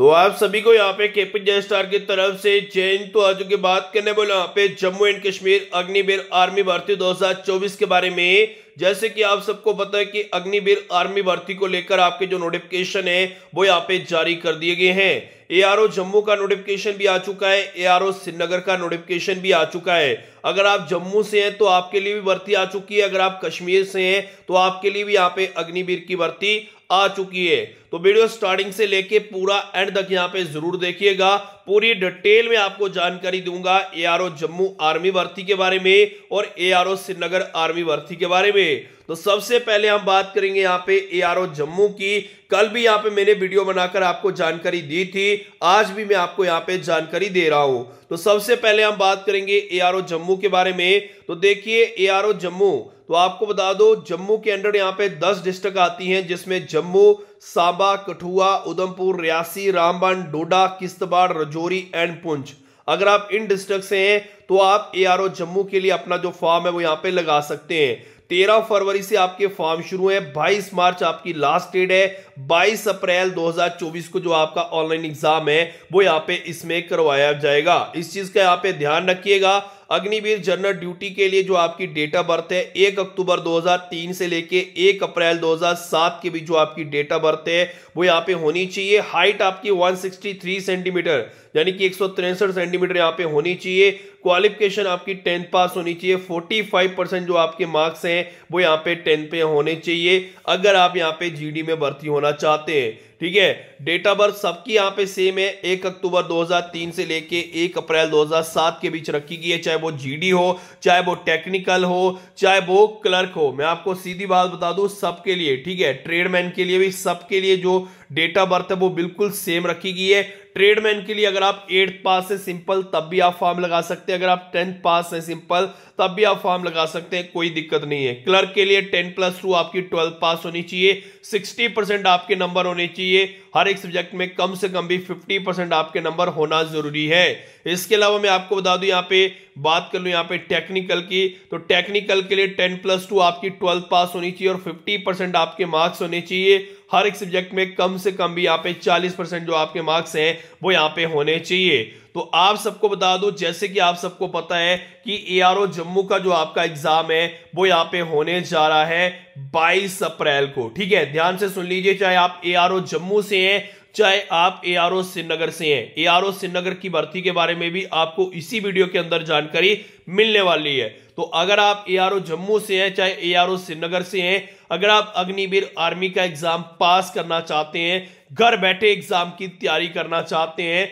तो आप सभी को यहाँ पे केपी स्टार की तरफ़ से चेंज तो आज की बात करने बोले यहाँ पे जम्मू एंड कश्मीर अग्निवीर आर्मी भर्ती 2024 के बारे में। जैसे कि आप सबको पता है कि अग्निवीर आर्मी भर्ती को लेकर आपके जो नोटिफिकेशन है, वो यहाँ पे जारी कर दिए गए हैं। एआरओ जम्मू का नोटिफिकेशन भी आ चुका है एआरओ श्रीनगर का नोटिफिकेशन भी आ चुका है। अगर आप जम्मू से हैं तो आपके लिए भी भर्ती आ चुकी है। अगर आप कश्मीर से हैं तो आपके लिए भी यहाँ पे अग्निवीर की भर्ती आ चुकी है। तो वीडियो स्टार्टिंग से लेके पूरा एंड तक यहाँ पे ज़रूर देखिएगा। पूरी डिटेल में आपको जानकारी दूँगा एआरओ जम्मू आर्मी भर्ती के बारे में और एआरओ श्रीनगर आर्मी भर्ती के बारे में। तो सबसे पहले हम बात करेंगे यहाँ पे एआरओ जम्मू की। कल भी यहाँ पे मैंने वीडियो बनाकर आपको जानकारी दी थी। आज भी मैं आपको यहाँ पे जानकारी दे रहा हूँ। तो सबसे पहले हम बात करेंगे एआरओ जम्मू के बारे में तो देखिए एआरओ जम्मू तो आपको बता दो, जम्मू के अंडर यहाँ पे 10 डिस्ट्रिक्ट आती हैं, जिसमें जम्मू, सांबा, कठुआ, उधमपुर, रियासी, रामबन, डोडा किश्तवाड़ रजौरी एंड पुंछ। अगर आप इन डिस्ट्रिक्ट से हैं तो आप एआरओ जम्मू के लिए अपना जो फॉर्म है वो यहाँ पे लगा सकते हैं। तेरह फरवरी से आपके फॉर्म शुरू है 22 मार्च आपकी लास्ट डेट है 22 अप्रैल 2024 को जो आपका ऑनलाइन एग्ज़ाम है, वो यहाँ पे इसमें करवाया जाएगा। इस चीज़ का यहाँ पे ध्यान रखिएगा अग्निवीर जनरल ड्यूटी के लिए जो आपकी डेट ऑफ़ बर्थ है, एक अक्टूबर 2003 से लेके एक अप्रैल 2007 के बीच जो आपकी डेट ऑफ़ बर्थ है, वो यहाँ पे होनी चाहिए। हाइट आपकी 163 सेंटीमीटर, यानी कि एक सेंटीमीटर यहाँ पे होनी चाहिए। क्वालिफिकेशन आपकी टेंथ पास होनी चाहिए। 45 परसेंट जो आपके मार्क्स हैं, वो यहाँ पे टेंथ पे होने चाहिए। अगर आप यहाँ पे जीडी में भर्ती होना चाहते हैं ठीक है? डेट ऑफ़ बर्थ सबकी यहाँ पे सेम है। एक अक्टूबर 2003 से लेके एक अप्रैल 2007 के बीच रखी गई है। चाहे वो जीडी हो, चाहे वो टेक्निकल हो, चाहे वो क्लर्क हो। मैं आपको सीधी बात बता दू, सबके लिए, ठीक है? ट्रेडमैन के लिए भी, सबके लिए जो डेट ऑफ़ बर्थ है वो बिल्कुल सेम रखी गई है। ट्रेडमैन के लिए अगर आप एट्थ पास है सिंपल, तब भी आप फॉर्म लगा सकते हैं। अगर आप टेंथ पास है सिंपल, तब भी आप फॉर्म लगा सकते हैं। कोई दिक्कत नहीं है। क्लर्क के लिए टेन प्लस टू आपकी ट्वेल्थ पास होनी चाहिए। सिक्सटी परसेंट आपके नंबर होने चाहिए। हर एक सब्जेक्ट में कम से कम भी फिफ्टी परसेंट आपके नंबर होना ज़रूरी है। इसके अलावा मैं आपको बता दूँ, यहाँ पे बात कर लू, यहाँ पे टेक्निकल की तो टेक्निकल के लिए टेन प्लस टू आपकी ट्वेल्थ पास होनी चाहिए और फिफ्टी परसेंट आपके मार्क्स होने चाहिए। हर एक सब्जेक्ट में कम से कम भी यहाँ पे 40 परसेंट जो आपके मार्क्स हैं, वो यहाँ पे होने चाहिए। तो आप सबको बता दो, जैसे कि आप सबको पता है कि एआरओ जम्मू का जो आपका एग्ज़ाम है, वो यहाँ पे होने जा रहा है 22 अप्रैल को। ठीक है? ध्यान से सुन लीजिए, चाहे आप एआरओ जम्मू से हैं, चाहे आप ए आर ओ श्रीनगर से हैं। ए आर ओ श्रीनगर की भर्ती के बारे में भी आपको इसी वीडियो के अंदर जानकारी मिलने वाली है। तो अगर आप ए आर ओ जम्मू से हैं, चाहे ए आर ओ श्रीनगर से हैं, अगर आप अग्निवीर आर्मी का एग्ज़ाम पास करना चाहते हैं, घर बैठे एग्ज़ाम की तैयारी करना चाहते हैं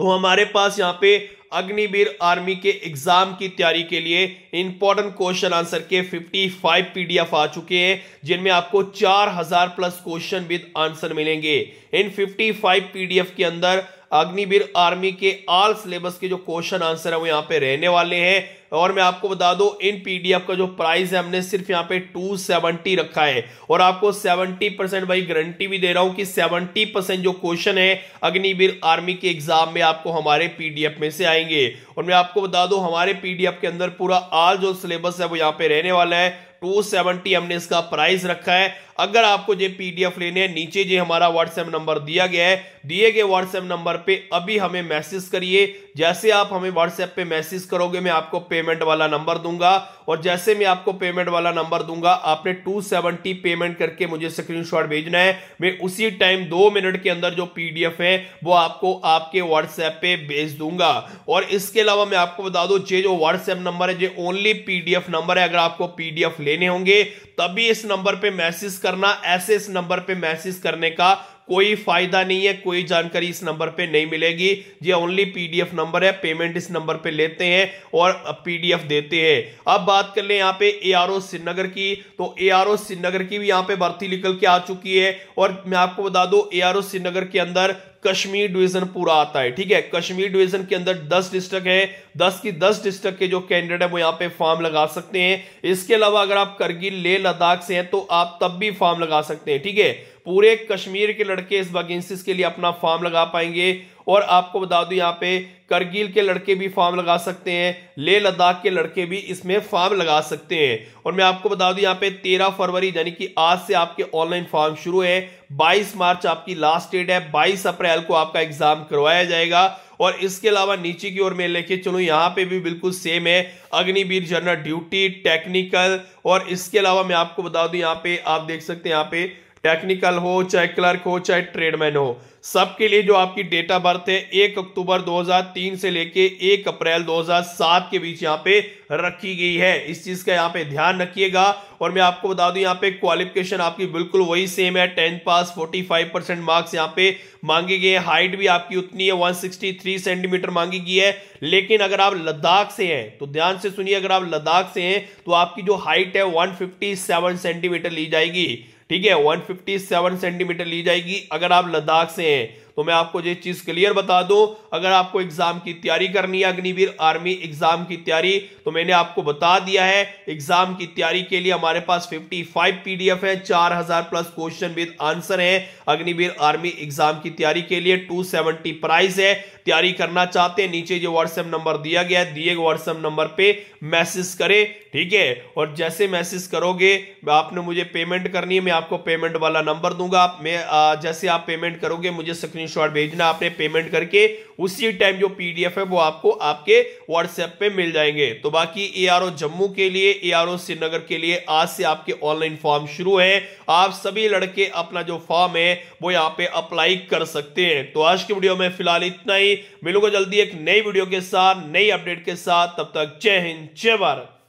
तो हमारे पास यहाँ पे अग्निवीर आर्मी के एग्ज़ाम की तैयारी के लिए इंपॉर्टेंट क्वेश्चन आंसर के 55 पीडीएफ आ चुके हैं, जिनमें आपको 4000 प्लस क्वेश्चन विद आंसर मिलेंगे। इन 55 पीडीएफ के अंदर अग्निवीर आर्मी के ऑल सिलेबस के जो क्वेश्चन आंसर है, वो यहाँ पे रहने वाले हैं। और मैं आपको बता दूँ, इन पीडीएफ का जो प्राइस है, हमने सिर्फ़ यहाँ पे 270 रखा है। और आपको 70 परसेंट भाई गारंटी भी दे रहा हूँ कि 70 परसेंट जो क्वेश्चन है, अग्निवीर आर्मी के एग्ज़ाम में आपको हमारे पीडीएफ में से आएँगे। और मैं आपको बता दूँ, हमारे पीडीएफ के अंदर पूरा आल जो सिलेबस है, वो यहाँ पे रहने वाला है। 270 हमने इसका प्राइस रखा है। अगर आपको ये पीडीएफ लेने हैं, नीचे जो हमारा व्हाट्सएप नंबर दिया गया है। दिए गए व्हाट्सएप नंबर पे अभी हमें मैसेज करिए। जैसे आप हमें व्हाट्सएप पे मैसेज करोगे, मैं आपको पेमेंट वाला नंबर दूँगा। और जैसे मैं आपको पेमेंट वाला नंबर दूँगा, आपने 270 पेमेंट करके मुझे स्क्रीनशॉट भेजना है। मैं उसी टाइम दो मिनट के अंदर जो पीडीएफ है, वो आपको आपके व्हाट्सएप पे भेज दूँगा। और इसके अलावा मैं आपको बता दू, ये जो व्हाट्सएप नंबर है, ये ओनली पीडीएफ नंबर है। अगर आपको पीडीएफ लेने होंगे, तभी इस नंबर पे मैसेज करना ऐसे इस नंबर पे मैसेज करने का कोई फ़ायदा नहीं है, कोई जानकारी इस नंबर पे नहीं मिलेगी। ये ओनली पीडीएफ नंबर है पेमेंट इस नंबर पे लेते हैं और पीडीएफ देते हैं। अब बात कर ले यहाँ पे ए आर ओ श्रीनगर की तो ए आर ओ श्रीनगर की भी यहाँ पे भर्ती निकल के आ चुकी है और मैं आपको बता दू ए आर ओ श्रीनगर के अंदर कश्मीर डिवीज़न पूरा आता है, ठीक है? कश्मीर डिवीज़न के अंदर 10 डिस्ट्रिक्ट है 10 की 10 डिस्ट्रिक्ट के जो कैंडिडेट है वो यहाँ पे फॉर्म लगा सकते हैं। इसके अलावा अगर आप करगिल, लेह, लद्दाख से हैं तो आप तब भी फॉर्म लगा सकते हैं, ठीक है? पूरे कश्मीर के लड़के इस वैकेंसीज के लिए अपना फॉर्म लगा पाएँगे। और आपको बता दूँ, यहाँ पे करगिल के लड़के भी फॉर्म लगा सकते हैं ले लद्दाख के लड़के भी इसमें फॉर्म लगा सकते हैं। और मैं आपको बता दूँ, यहाँ पे 13 फरवरी, यानी कि आज से आपके ऑनलाइन फॉर्म शुरू है। 22 मार्च आपकी लास्ट डेट है 22 अप्रैल को आपका एग्ज़ाम करवाया जाएगा। और इसके अलावा नीचे की ओर मैं लेके चलूँ, यहाँ पे भी बिल्कुल सेम है। अग्निवीर जनरल ड्यूटी टेक्निकल और इसके अलावा मैं आपको बता दूँ, यहाँ पे आप देख सकते हैं, यहाँ पे टेक्निकल हो, चाहे क्लर्क हो, चाहे ट्रेडमैन हो, सबके लिए जो आपकी डेट ऑफ़ बर्थ है, एक अक्टूबर 2003 से लेके एक अप्रैल 2007 के बीच यहाँ पे रखी गई है। इस चीज़ का यहाँ पे ध्यान रखिएगा। और मैं आपको बता दूँ, यहाँ पे क्वालिफिकेशन आपकी बिल्कुल वही सेम है। टेंथ पास 45 परसेंट मार्क्स यहाँ पे मांगे गए हैं। हाइट भी आपकी उतनी है 163 सेंटीमीटर मांगी गई है। लेकिन अगर आप लद्दाख से हैं तो ध्यान से सुनिए, अगर आप लद्दाख से हैं तो आपकी जो हाइट है वन सेंटीमीटर ली जाएगी। ठीक है 157 सेंटीमीटर ली जाएगी। अगर आप लद्दाख से हैं तो मैं आपको ये चीज़ क्लियर बता दूँ, अगर आपको एग्ज़ाम की तैयारी करनी है, अग्निवीर आर्मी एग्ज़ाम की तैयारी तो मैंने आपको बता दिया है एग्ज़ाम की तैयारी के लिए हमारे पास 55 पीडीएफ है 4000 प्लस क्वेश्चन विद आंसर है। अग्निवीर आर्मी एग्ज़ाम की तैयारी के लिए 270 प्राइस है। तैयारी करना चाहते हैं, नीचे जो व्हाट्सएप नंबर दिया गया है, दिए गए व्हाट्सएप नंबर पे मैसेज करें, ठीक है? और जैसे मैसेज करोगे आपने मुझे पेमेंट करनी है, मैं आपको पेमेंट वाला नंबर दूँगा। मैं जैसे आप पेमेंट करोगे, मुझे स्क्रीनशॉट भेजना आपने पेमेंट करके, उसी टाइम जो पीडीएफ है वो आपको आपके व्हाट्सएप पे मिल जाएँगे। तो बाकी एआरओ जम्मू के लिए ए श्रीनगर के लिए आज से आपके ऑनलाइन फॉर्म शुरू है। आप सभी लड़के अपना जो फॉर्म है, वो यहाँ पे अप्लाई कर सकते हैं। तो आज की वीडियो में फ़िलहाल इतना ही। मिलूँगा जल्दी एक नई वीडियो के साथ, नई अपडेट के साथ। तब तक जय हिंद, जय भारत।